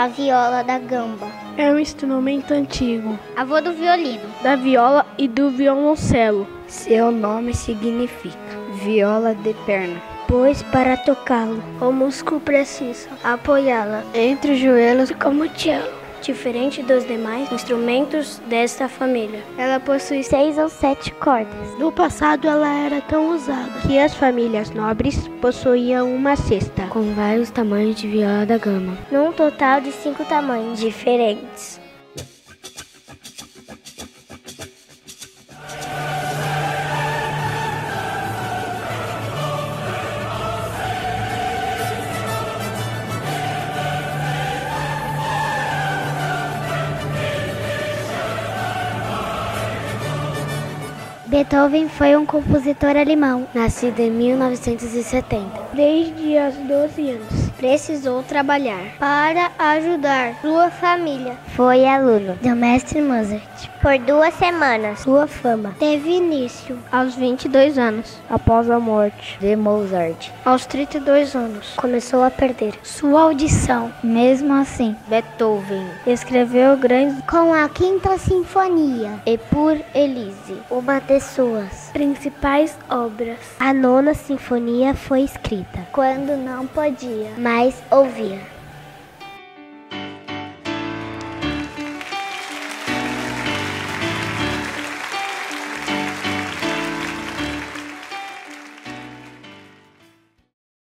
A viola da gamba. É um instrumento antigo. Avô do violino. Da viola e do violoncelo. Seu nome significa viola de perna pois para tocá-lo, o músico precisa apoiá-la entre os joelhos como cello. Diferente dos demais instrumentos desta família, ela possui seis ou sete cordas. No passado, ela era tão usada que as famílias nobres possuíam uma cesta com vários tamanhos de viola da gama, num total de cinco tamanhos diferentes. Beethoven foi um compositor alemão, nascido em 1970. Desde os 12 anos, precisou trabalhar para ajudar sua família. Foi aluno do mestre Mozart por duas semanas. Sua fama teve início aos 22 anos, após a morte de Mozart. Aos 32 anos, começou a perder sua audição. Mesmo assim, Beethoven escreveu grandes com a Quinta Sinfonia e por Elise, uma de suas principais obras. A Nona Sinfonia foi escrita quando não podia mais ouvir